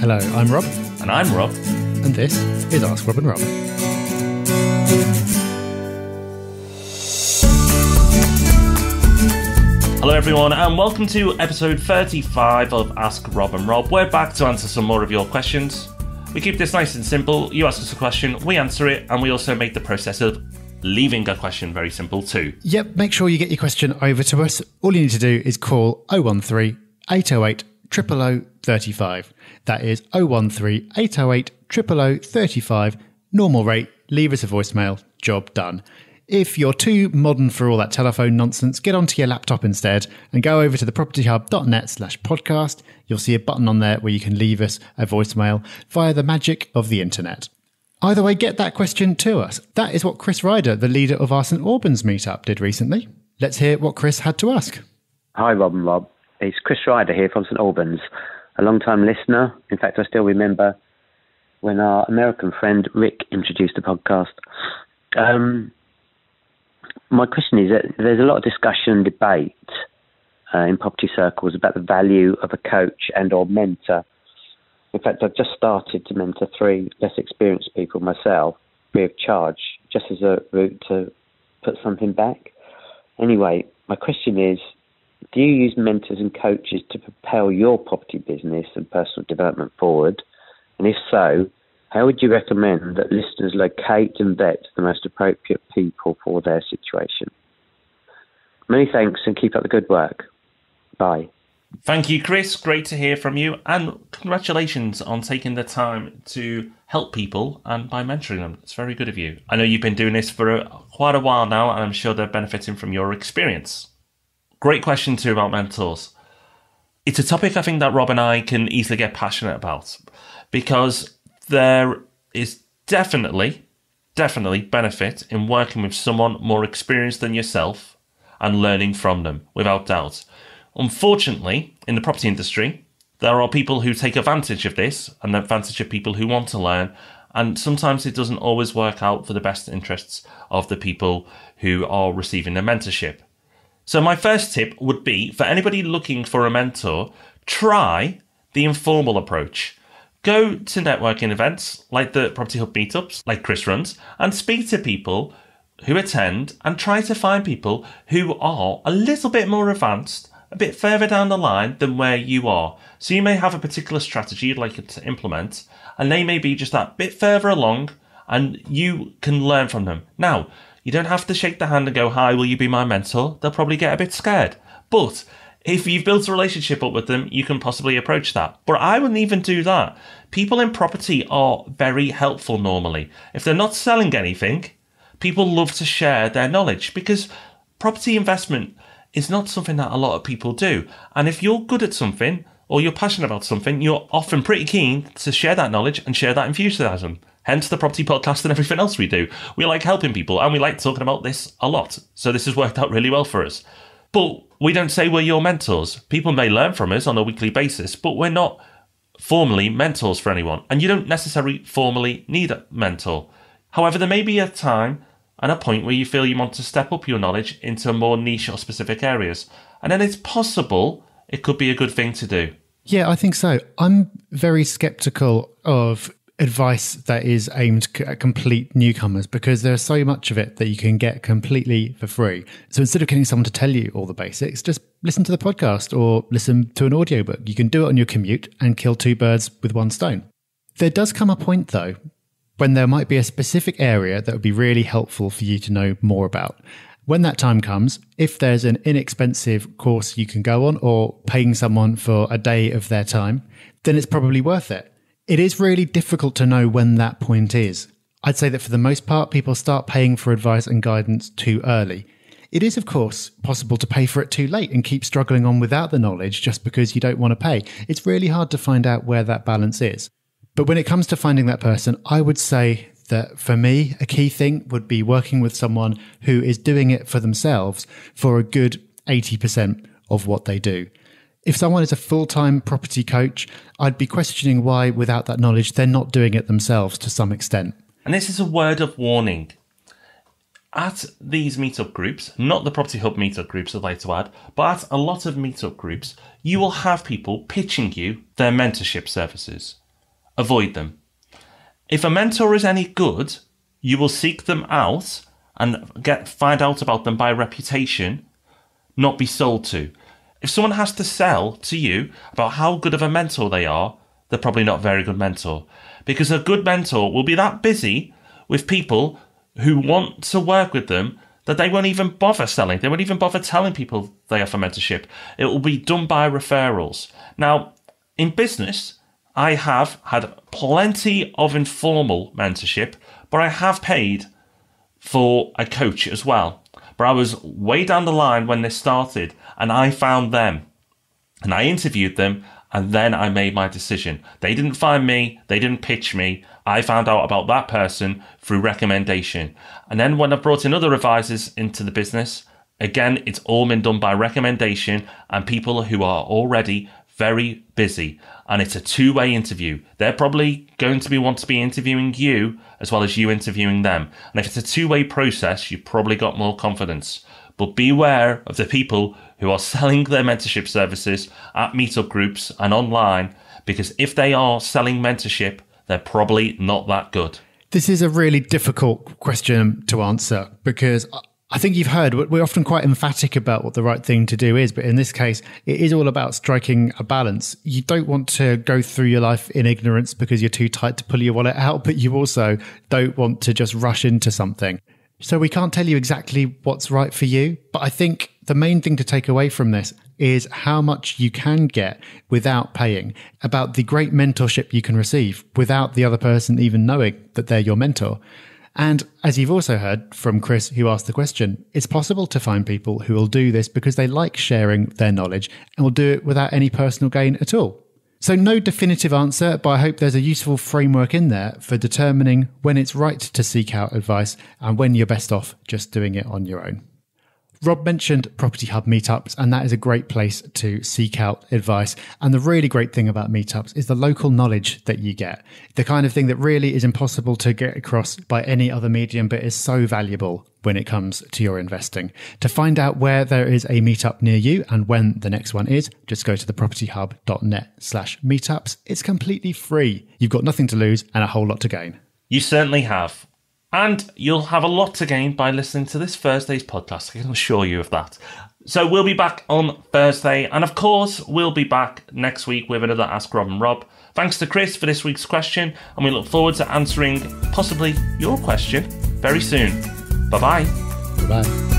Hello, I'm Rob, And I'm Rob. and this is Ask Rob and Rob. Hello, everyone, and welcome to episode 35 of Ask Rob and Rob. We're back to answer some more of your questions. We keep this nice and simple. You ask us a question, we answer it, and we also make the process of leaving a question very simple too. Yep, make sure you get your question over to us. All you need to do is call 013 808 000 35. That is 013 808 000 35. Normal rate, leave us a voicemail, job done. If you're too modern for all that telephone nonsense, get onto your laptop instead and go over to the propertyhub.net slash podcast. You'll see a button on there where you can leave us a voicemail via the magic of the internet. Either way, get that question to us. That is what Chris Ryder, the leader of our St Albans meetup, did recently. Let's hear what Chris had to ask. Hi, Rob and Rob. It's Chris Ryder here from St Albans, a long time listener. In fact, I still remember when our American friend Rick introduced the podcast. Um, my question is that there's a lot of discussion and debate uh, in property circles about the value of a coach and or mentor. In fact, I've just started to mentor three less experienced people myself, free of charge, just as a route to put something back. Anyway, my question is do you use mentors and coaches to propel your property business and personal development forward? And if so, how would you recommend that listeners locate and vet the most appropriate people for their situation? Many thanks and keep up the good work. Bye. Thank you, Chris. Great to hear from you, and congratulations on taking the time to help people and by mentoring them. It's very good of you. I know you've been doing this for a, quite a while now, and I'm sure they're benefiting from your experience. Great question, too, about mentors. It's a topic I think that Rob and I can easily get passionate about because there is definitely, definitely benefit in working with someone more experienced than yourself and learning from them, without doubt. Unfortunately, in the property industry, there are people who take advantage of this and the advantage of people who want to learn. And sometimes it doesn't always work out for the best interests of the people who are receiving the mentorship. So, my first tip would be for anybody looking for a mentor, try the informal approach. Go to networking events like the Property Hub meetups, like Chris runs, and speak to people who attend and try to find people who are a little bit more advanced, a bit further down the line than where you are. So you may have a particular strategy you'd like to implement, and they may be just that bit further along, and you can learn from them. Now, you don't have to shake the hand and go, Hi, will you be my mentor? They'll probably get a bit scared. But if you've built a relationship up with them, you can possibly approach that. But I wouldn't even do that. People in property are very helpful normally. If they're not selling anything, people love to share their knowledge because property investment is not something that a lot of people do. And if you're good at something or you're passionate about something, you're often pretty keen to share that knowledge and share that enthusiasm. Hence the property podcast and everything else we do. We like helping people and we like talking about this a lot. So this has worked out really well for us. But we don't say we're your mentors. People may learn from us on a weekly basis, but we're not formally mentors for anyone. And you don't necessarily formally need a mentor. However, there may be a time and a point where you feel you want to step up your knowledge into more niche or specific areas. And then it's possible it could be a good thing to do. Yeah, I think so. I'm very skeptical of advice that is aimed at complete newcomers because there's so much of it that you can get completely for free. So instead of getting someone to tell you all the basics, just listen to the podcast or listen to an audiobook. You can do it on your commute and kill two birds with one stone. There does come a point though when there might be a specific area that would be really helpful for you to know more about. When that time comes, if there's an inexpensive course you can go on or paying someone for a day of their time, then it's probably worth it. It is really difficult to know when that point is. I'd say that for the most part, people start paying for advice and guidance too early. It is, of course, possible to pay for it too late and keep struggling on without the knowledge just because you don't want to pay. It's really hard to find out where that balance is. But when it comes to finding that person, I would say that for me, a key thing would be working with someone who is doing it for themselves for a good 80% of what they do. If someone is a full time property coach, I'd be questioning why, without that knowledge, they're not doing it themselves to some extent. And this is a word of warning. At these meetup groups, not the Property Hub meetup groups, I'd like to add, but at a lot of meetup groups, you will have people pitching you their mentorship services. avoid them. If a mentor is any good, you will seek them out and get find out about them by reputation, not be sold to. If someone has to sell to you about how good of a mentor they are, they're probably not a very good mentor. Because a good mentor will be that busy with people who want to work with them that they won't even bother selling. They won't even bother telling people they offer mentorship. It will be done by referrals. Now, in business, I have had plenty of informal mentorship, but I have paid for a coach as well. But I was way down the line when this started and I found them and I interviewed them and then I made my decision. They didn't find me, they didn't pitch me. I found out about that person through recommendation. And then when I brought in other advisors into the business, again, it's all been done by recommendation and people who are already very busy. And it's a two way interview. They're probably going to be want to be interviewing you as well as you interviewing them. And if it's a two way process, you've probably got more confidence. But beware of the people who are selling their mentorship services at meetup groups and online, because if they are selling mentorship, they're probably not that good. This is a really difficult question to answer because I think you've heard we're often quite emphatic about what the right thing to do is, but in this case, it is all about striking a balance. You don't want to go through your life in ignorance because you're too tight to pull your wallet out, but you also don't want to just rush into something. So we can't tell you exactly what's right for you, but I think the main thing to take away from this is how much you can get without paying, about the great mentorship you can receive without the other person even knowing that they're your mentor. And as you've also heard from Chris, who asked the question, it's possible to find people who will do this because they like sharing their knowledge and will do it without any personal gain at all. So, no definitive answer, but I hope there's a useful framework in there for determining when it's right to seek out advice and when you're best off just doing it on your own. Rob mentioned Property Hub meetups, and that is a great place to seek out advice. And the really great thing about meetups is the local knowledge that you get. The kind of thing that really is impossible to get across by any other medium, but is so valuable when it comes to your investing. To find out where there is a meetup near you and when the next one is, just go to thepropertyhub.net slash meetups. It's completely free. You've got nothing to lose and a whole lot to gain. You certainly have. And you'll have a lot to gain by listening to this Thursday's podcast. I can assure you of that. So we'll be back on Thursday. And of course, we'll be back next week with another Ask Rob and Rob. Thanks to Chris for this week's question. And we look forward to answering possibly your question very soon. Bye bye. Bye bye.